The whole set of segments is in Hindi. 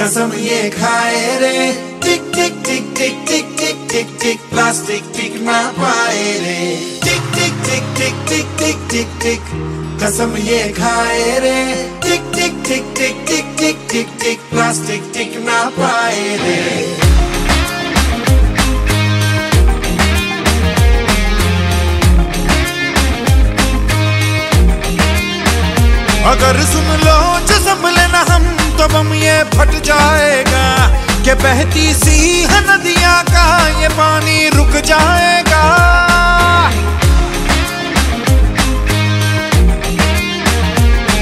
कसम ये खाए रे टिक टिक टिक टिक टिक टिक टिक टिक प्लास्टिक टिक ना पाए रे टिक टिक टिक टिक टिक टिक टिक टिक कसम ये खाए रे टिक टिक टिक टिक टिक टिक टिक टिक प्लास्टिक टिक ना पाए रे अगर सुन लो संभले ना हम तो बम ये फट जाएगा कि बहती सी है नदिया का ये पानी रुक जाएगा।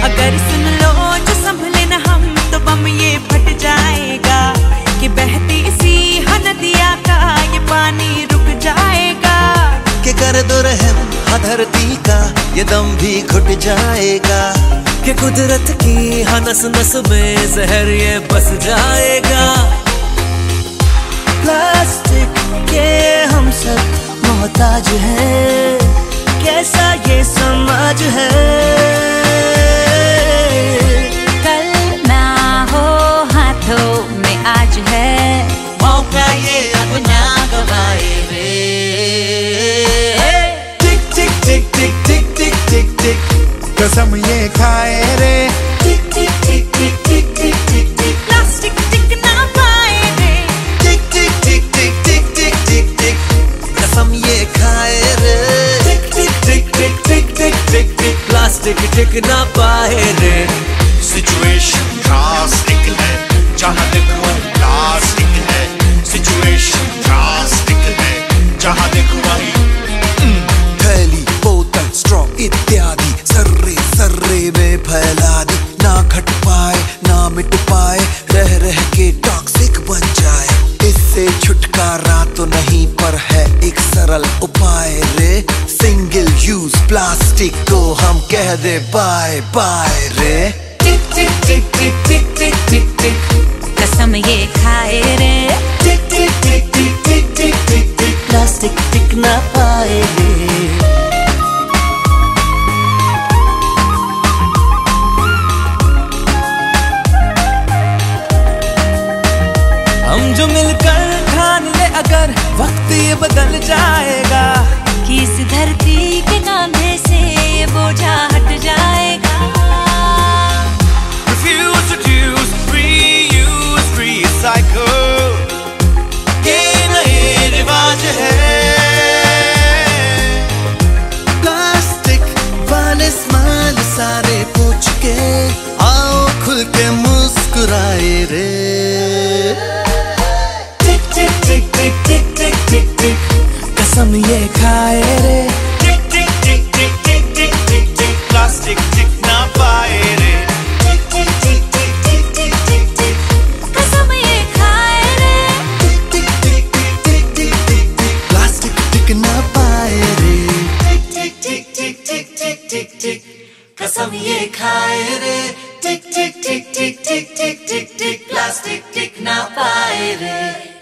अगर सुन लो जो संभले न हम तो बम ये फट जाएगा कि बहती सी है नदिया का ये पानी रुक जाएगा। के कर दो रहम धरती का ये दम भी घुट जाएगा। कि कुदरत की हनस नस में जहर ये बस जाएगा। प्लास्टिक के हम सब मोहताज हैं। कैसा ये समाज है? टिक टिक ना पाए रे। सिचुएशन ड्रास्टिक है जहाँ देखो प्लास्टिक है। सिचुएशन ड्रास्टिक है जहाँ देखो वही। थैली बोतल स्ट्रॉ इत्यादि सर्रे सर्रे में फैला दी। ना घट पाए ना मिट पाए रह रह के टॉक्सिक बन जाए। इससे छुटकारा तो नहीं पर है एक सरल उपाय रे। सिंगल यूज़ प्लास्टिक को हम कह दे बाय बाय रे टिक टिक टिक टिक टिक टिक टिक टिक कसम ये खाए रे टिक टिक टिक टिक टिक टिक टिक टिक प्लास्टिक टिक ना पाए रे हम जो मिलकर ठान ले अगर वक्त ये बदल जाएगा किस धरती के कांधे से ये बोझा हट जाएगा कसम ये खाए रे। टिक टिक टिक टिक टिक टिक टिक टिक प्लास्टिक टिक ना पाए रे।